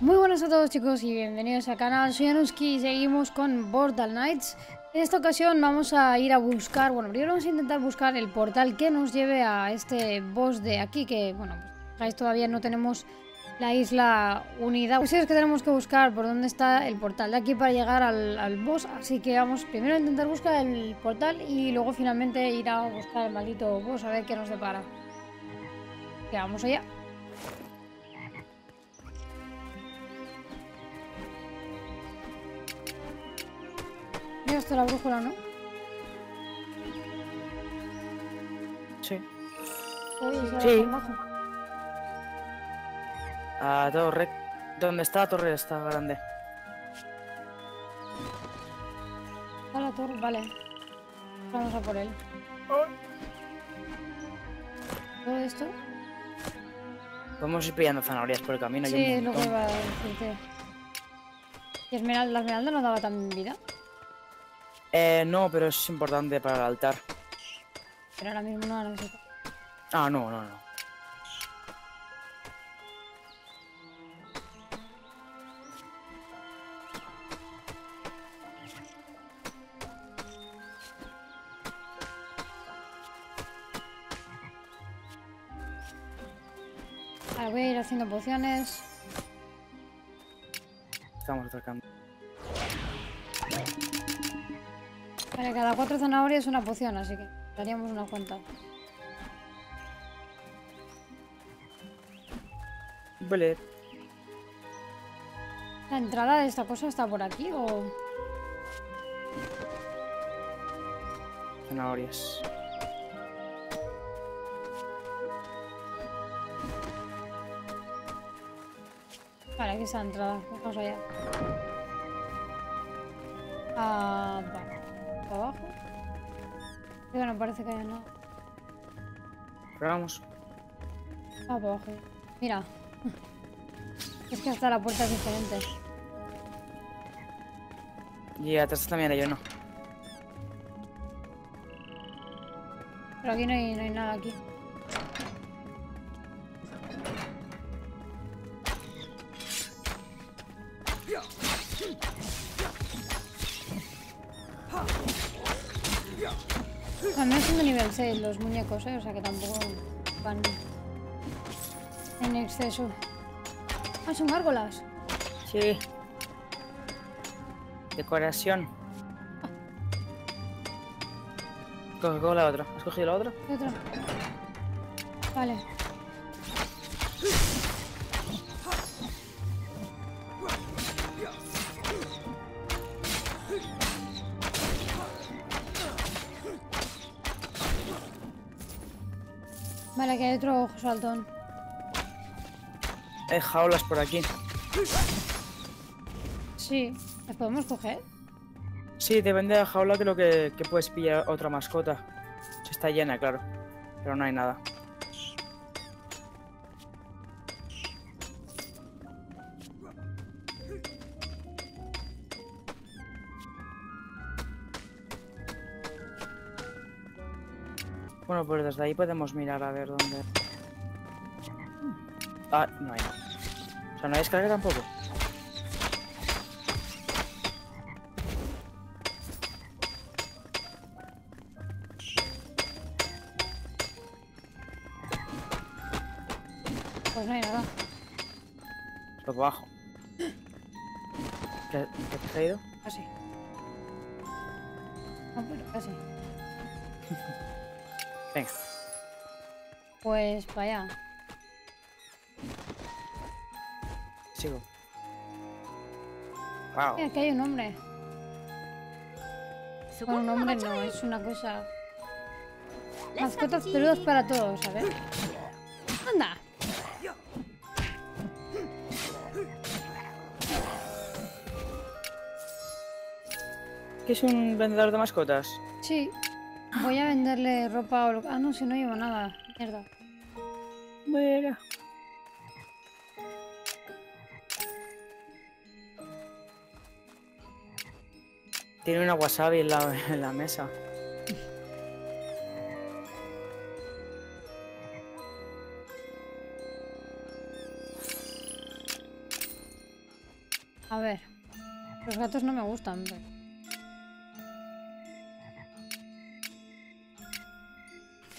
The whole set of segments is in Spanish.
Muy buenas a todos chicos y bienvenidos al canal, soy Anuski y seguimos con Portal Knights. En esta ocasión vamos a ir a buscar, bueno, primero vamos a intentar buscar el portal que nos lleve a este boss de aquí, que bueno, pues todavía no tenemos la isla unida. Pues es que tenemos que buscar por dónde está el portal de aquí para llegar al, boss, así que vamos primero a intentar buscar el portal y luego finalmente ir a buscar el maldito boss a ver qué nos depara. Que vamos allá. Mira esto la brújula, ¿no? Sí. Uy, Sí. A torre. ¿Dónde está la torre? Está grande. A la torre, vale. Vamos a por él. ¿Todo esto? Podemos ir pillando zanahorias por el camino. Sí, es lo que iba a decirte. ¿Y esmeralda, la esmeralda no daba tan vida? Eh, no, pero es importante para el altar. Pero ahora mismo no la necesito. Ah, no, no, no. Ahora voy a ir haciendo pociones. Estamos acercando. Vale, cada cuatro zanahorias una poción, así que daríamos una cuenta. Vale. ¿La entrada de esta cosa está por aquí o...? Zanahorias. Vale, aquí está la entrada. Vamos allá. Ah, vale. ¿Para abajo? Que no parece que haya nada. Pero vamos. Ah, para abajo. Mira. Es que hasta la puerta es diferente. Y atrás también hay uno. Pero aquí no hay, no hay nada aquí. Son de nivel 6 los muñecos, ¿eh? O sea que tampoco van en exceso. Ah, son gárgolas. Sí. Decoración. Coge, la otra. ¿Has cogido la otra? ¿Qué otra? Vale. Vale, que hay otro ojo saltón. Hay jaulas por aquí. Sí, ¿las podemos coger? Sí, depende de la jaula creo que, que puedes pillar otra mascota. Si está llena, claro. Pero no hay nada. Bueno, pues desde ahí podemos mirar a ver dónde... Ah, no hay nada. O sea, no hay descarga tampoco. Pues no hay nada. Por abajo. ¿Qué, qué te has caído? Casi. No, pero casi. Venga. Pues para allá. Sigo. Wow. Mira, aquí hay un hombre. Bueno, un hombre no, es una cosa... Mascotas peludas para todos, ¿sabes? Anda. ¿Qué es un vendedor de mascotas? Sí. Voy a venderle ropa o lo... Ah, no, si no llevo nada. Mierda. Venga. Tiene una wasabi en la, en la mesa. A ver. Los gatos no me gustan. pero-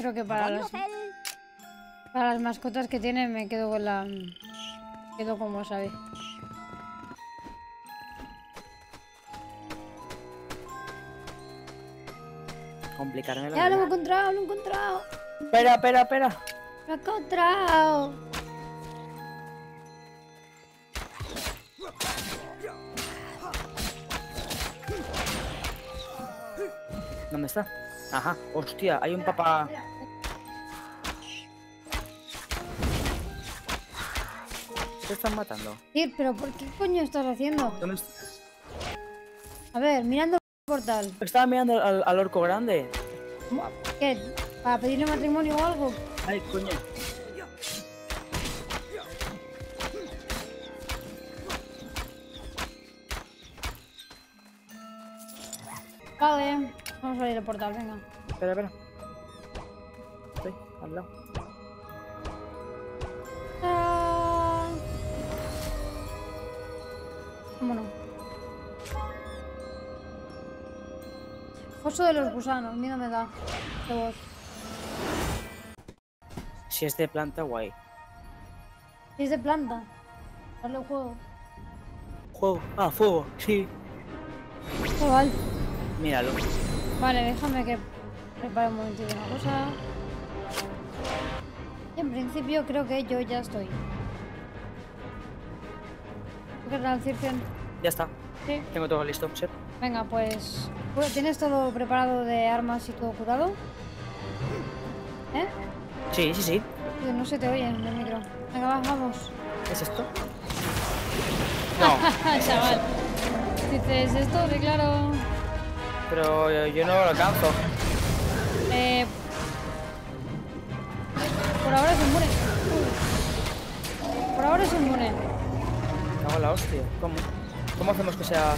Creo que para las, para las mascotas que tiene me quedo con la... Quedo como sabe. Complicarme la Ya lo he encontrado, lo he encontrado. Espera, espera, espera. Lo he encontrado. ¿Dónde está? Ajá. Hostia, hay un papá. ¿Qué están matando? Sir, pero ¿por qué coño estás haciendo? ¿Dónde estás? A ver, mirando el portal. Estaba mirando al, al orco grande. ¿Qué? ¿Para pedirle matrimonio o algo? Ay, coño. Vale, vamos a abrir el portal, venga. Espera, espera. Estoy al lado. Ah. Vámonos. Foso de los gusanos, miedo me da. Qué voz. Si es de planta, guay. Si es de planta. Dale el juego. Juego. Ah, fuego. Sí. Chaval. Míralo. Vale, déjame que prepare un momentito una cosa. En principio creo que yo ya estoy. Ya está. Sí. Tengo todo listo. Sí. Venga, pues... pues, ¿Tienes todo preparado de armas y todo curado? ¿Eh? Sí, sí, sí. Tío, No se te oye en el micro. Venga, va, vamos. ¿Qué es esto? No, Chaval. Dices esto, sí, claro. Pero yo, no lo alcanzo. Eh... Por ahora es inmune. Por ahora es inmune. Cago la hostia. ¿Cómo? ¿Cómo hacemos que sea.?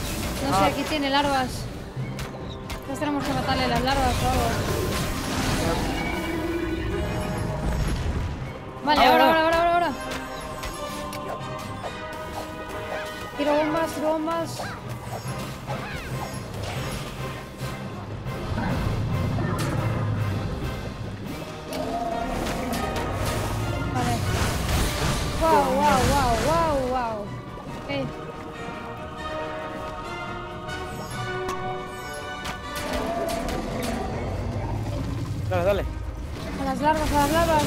No sé, Ah, aquí tiene larvas. Entonces tenemos que matarle las larvas o algo. Vale, ahora, Ahora. ahora, ahora, ahora, ahora. Tiro bombas, tiro bombas. Wow, wow, wow, wow, wow. Ok. Dale, dale. A las larvas, a las larvas.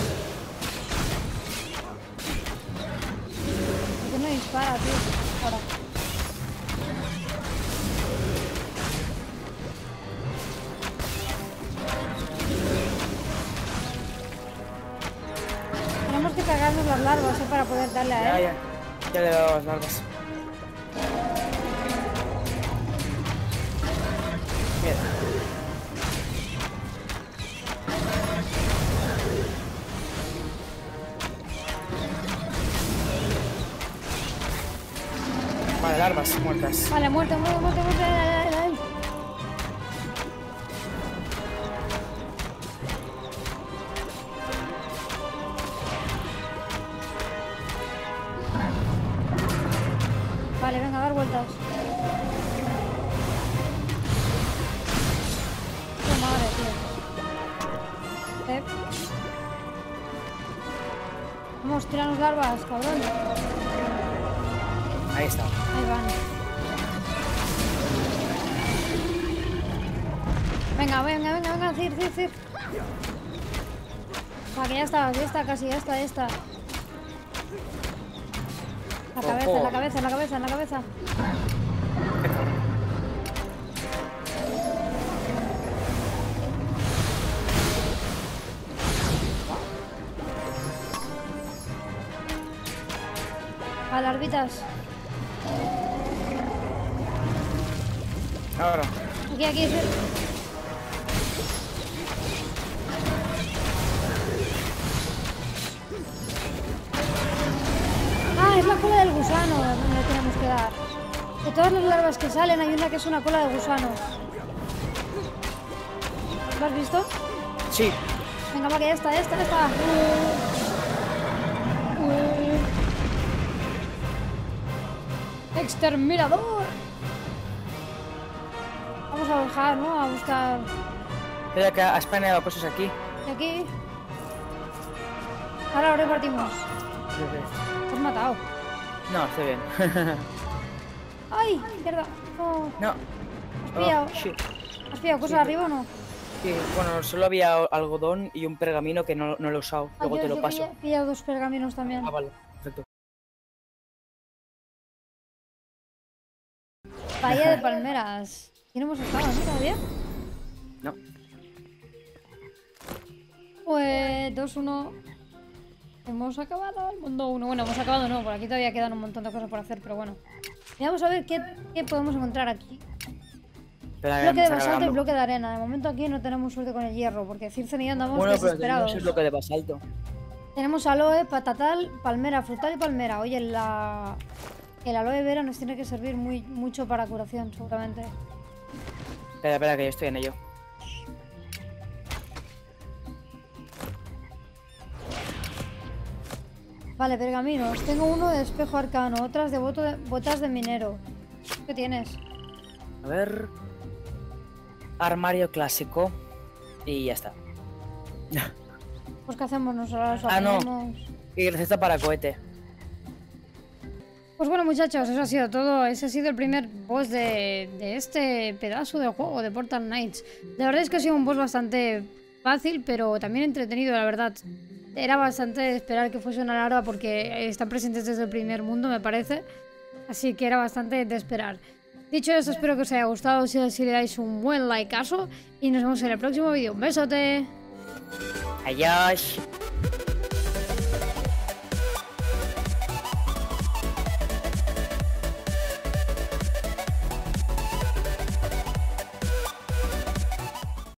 ¿Por qué no dispara, tío? Ahora. Cargarnos las larvas, ¿eh? Para poder darle a él. ya. Ya le he dado las larvas. Mira. Vale, larvas muertas. Vale, muerte, muerte, muerte, muerte. Vale, venga, a dar vueltas. Qué madre, tío. Eh. Vamos, tiranos larvas, cabrón. Ahí está. Ahí van. Venga, venga, venga, venga, Cir, Cir, Cir. Ah, que ya está, ya está, casi, ya está, ya está. La cabeza, en la cabeza, en la cabeza, en la cabeza. A larvitas. Ahora. Aquí, aquí, Ah, es la cola del gusano donde tenemos que dar. De todas las larvas que salen, hay una que es una cola de gusano. ¿Lo has visto? Sí. Venga, va, que ya está, ya está, ya está. exterminador. Vamos a bajar, ¿no? A buscar... Espera que has planeado cosas aquí. Y aquí... Ahora lo repartimos. Sí. Te has matado. No, estoy bien. ¡Ay! Izquierda. No. no. ¿Has pillado? Oh, shit. ¿Has pillado cosas Sí, arriba o no? Sí, bueno, solo había algodón y un pergamino que no, no lo he usado. Ah, Luego yo- te lo yo paso. He pillado dos pergaminos también. Ah, vale. Perfecto. Bahía de Palmeras. ¿Y no hemos estado aquí todavía? No. Pues 2-1. Hemos acabado el mundo 1. Bueno, hemos acabado no, por aquí todavía quedan un montón de cosas por hacer, pero bueno. Y vamos a ver qué, qué podemos encontrar aquí. Espera, que Bloque de basalto y bloque de arena. De momento aquí no tenemos suerte con el hierro, porque Circe y yo andamos Bueno, pero desesperados. el bloque de basalto. Tenemos aloe, patatal, palmera, frutal y palmera. Oye, la... el aloe vera nos tiene que servir muy, mucho para curación, seguramente. Espera, espera, que yo estoy en ello. Vale, pergaminos. Tengo uno de espejo arcano, otras de, boto de botas de minero. ¿Qué tienes? A ver. Armario clásico. Y ya está. Pues ¿qué hacemos? Nos los Ah, no. Y receta para cohete. Pues bueno, muchachos, eso ha sido todo. Ese ha sido el primer boss de, de este pedazo del juego, de Portal Knights. La verdad es que ha sido un boss bastante fácil, pero también entretenido, la verdad. Era bastante de esperar que fuese una larva porque están presentes desde el primer mundo, me parece. Así que era bastante de esperar. Dicho eso, espero que os haya gustado. Si así, le dais un buen likeazo. Y nos vemos en el próximo vídeo. ¡Un besote! Adiós.